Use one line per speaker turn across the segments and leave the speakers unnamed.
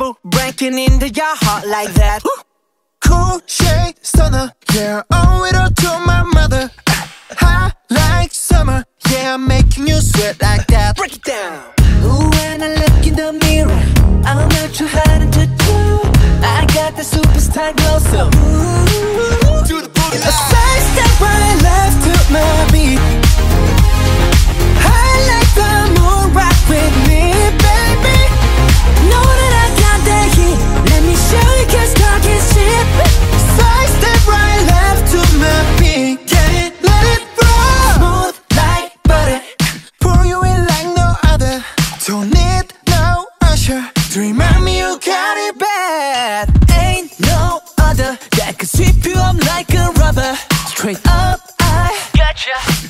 trouble breaking into your heart like that.
Cool shade stunner, yeah, owe it all to my mother. High like summer, yeah, I'm making you sweat like that.
Break it down. Ooh, when I look in the mirror, I'm not too hard to do. I got the superstar glow, so. Ooh.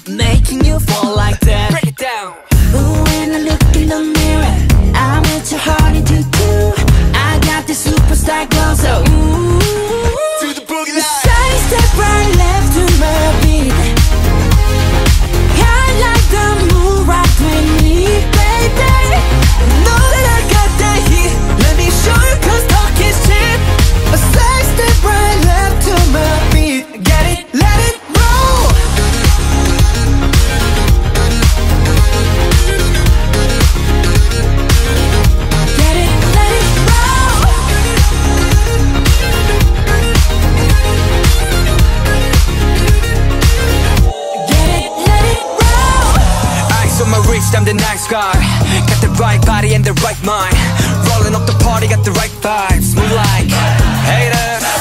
Making you fall
bitch, I'm the nice guy. Got the right body and the right mind. Rolling up the party, got the right vibes. Move like haters.